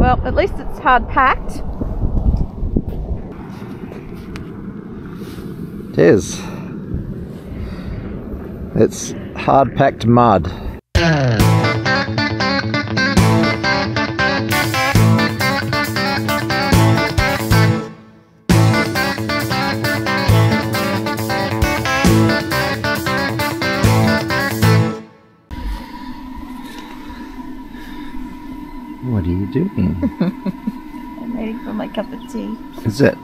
Well, at least it's hard packed. It is. It's hard packed mud. Ah. What are you doing? I'm waiting for my cup of tea. Is that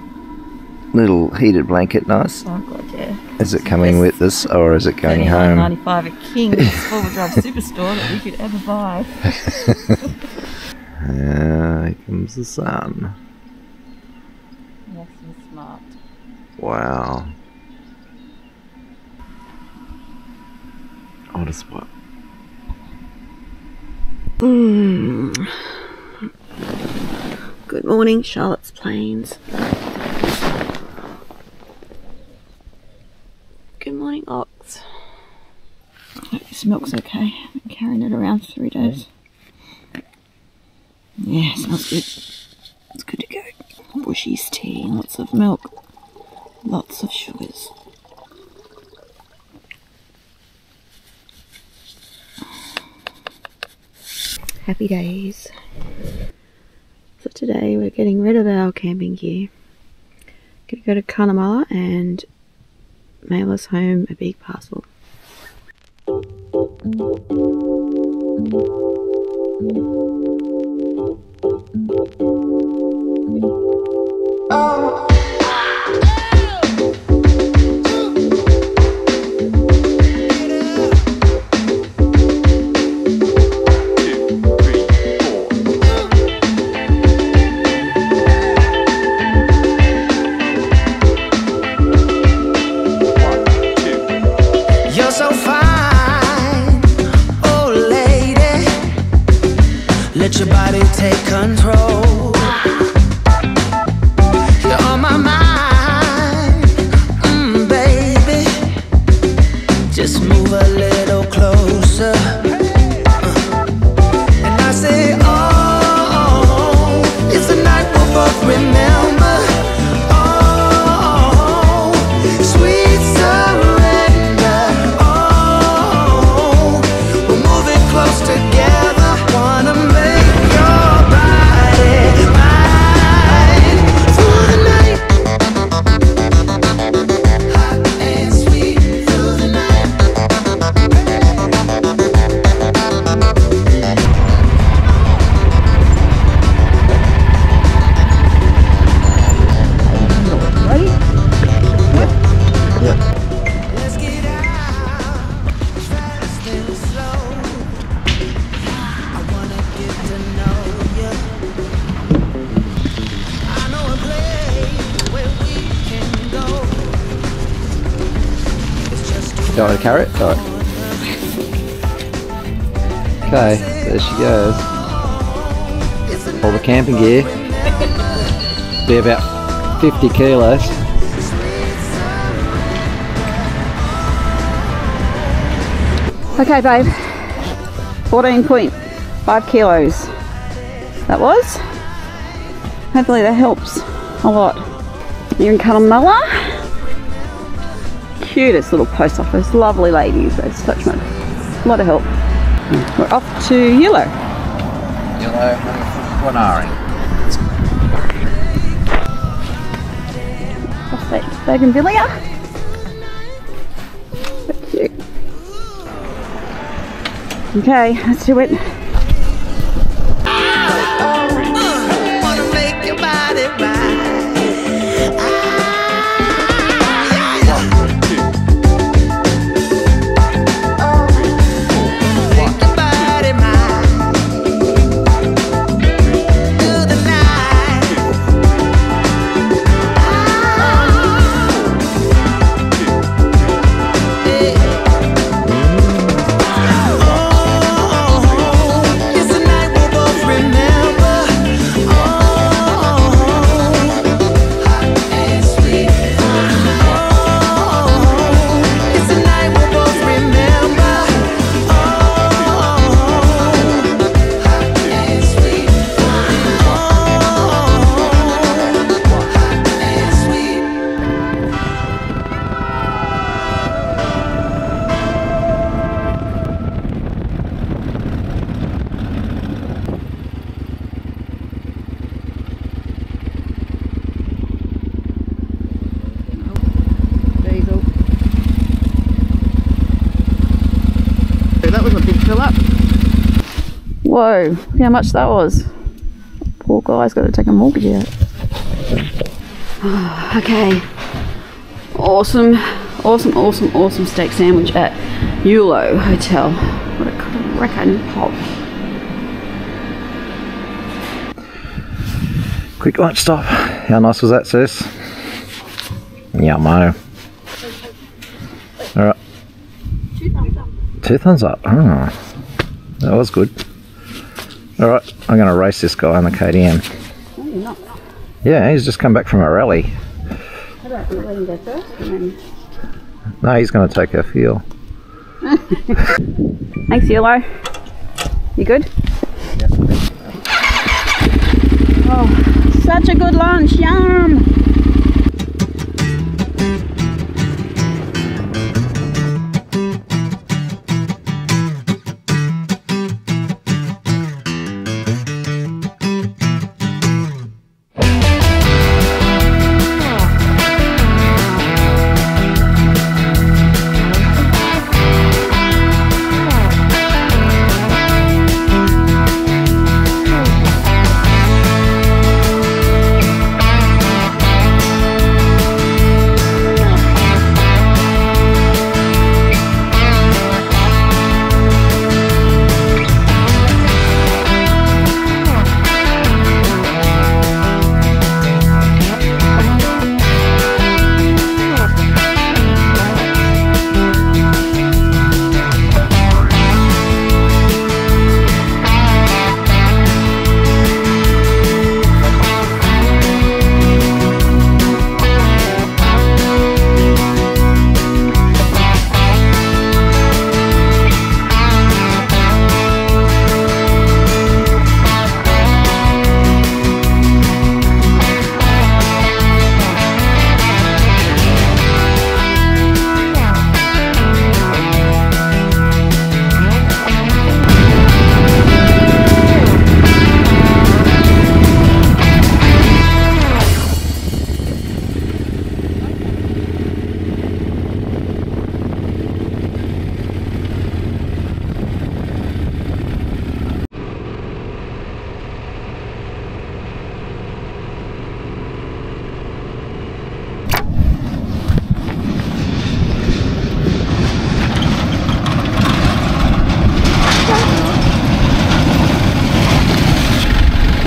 little heated blanket nice? Oh god, yeah. Is it coming with this or is it going home? 95 a King's four-wheel drive superstore that we could ever buy. Here comes the sun. Yes, and smart. Wow. On a spot. Hmm. Good morning, Charlotte's Plains. Good morning, Ox. This milk's okay. I've been carrying it around for three days. Yeah, smells good. It's good to go. Bushells tea, lots of milk, lots of sugars. Happy days. So today we're getting rid of our camping gear. Gonna go to Cunnamulla and mail us home a big parcel. You it? Alright. Okay, there she goes. All the camping gear. Be about 50 kilos. Okay, babe. 14.5 kilos. That was. Hopefully that helps a lot. You're in Cunnamulla. Cutest little post office. Lovely ladies. Those such much. A lot of help. We're off to Eulo. Eulo Wanari. Phosphate bougainvillea. So cute. Okay, let's do it. Whoa, look how much that was. Poor guy's got to take a mortgage out. okay. Awesome, awesome, awesome, awesome steak sandwich at Eulo Hotel. What a cracking hop. Quick lunch stop. How nice was that, sis? Yummo. Alright. Two thumbs up. Oh, that was good. Alright, I'm going to race this guy on the KTM. Yeah, he's just come back from a rally. How about we let him go first then... No, he's going to take our fuel. Thanks, Eulo. You good? Oh, such a good lunch. Yum!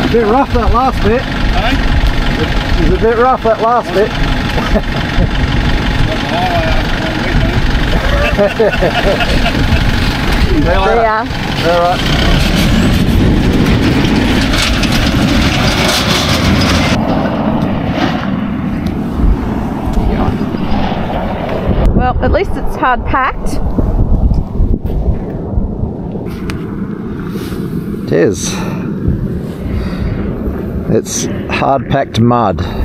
A bit rough that last bit. It was a bit rough that last bit. See you. Yeah. All right. Well, at least it's hard packed. It is. It's hard packed mud.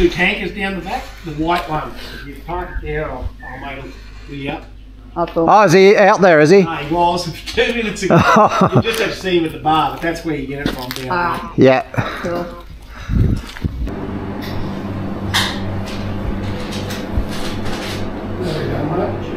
new tank is down the back, the white one. If you park it there, I'll, I'll make it clear up. Oh, is he out there, is he? No, he was two minutes ago. you just have to see him at the bar, but that's where you get it from down ah, there. Yeah. Cool. There we go, mate.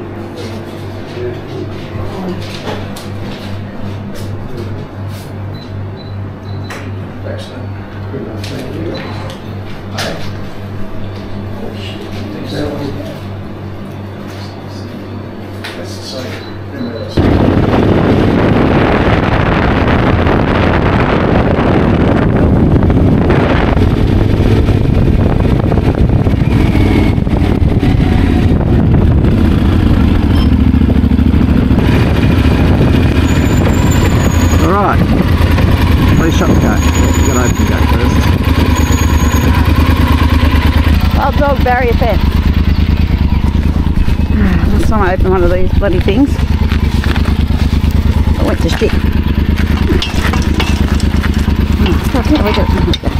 dog barrier fence. Last time I open one of these bloody things, I went to shit. Oh,